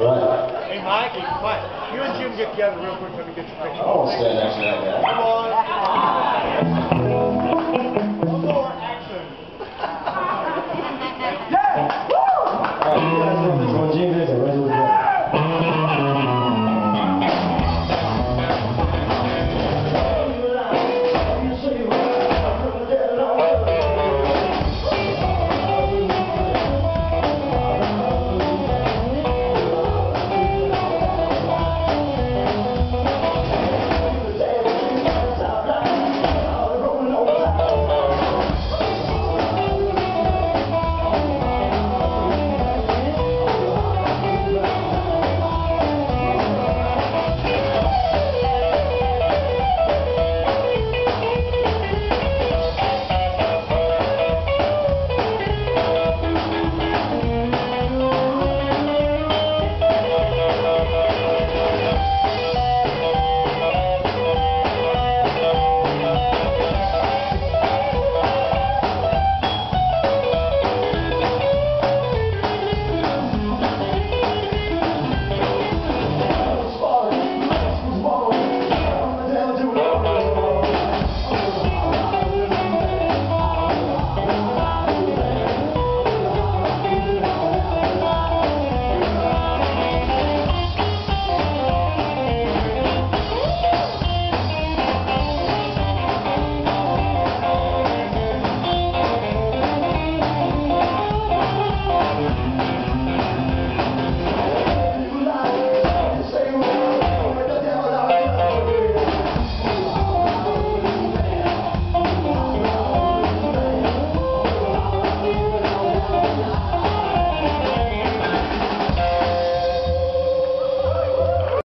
Right. Hey, Mike, hey, Mike, you and Jim get together real quick, let me get your picture. I won't stand next to that guy. Come on.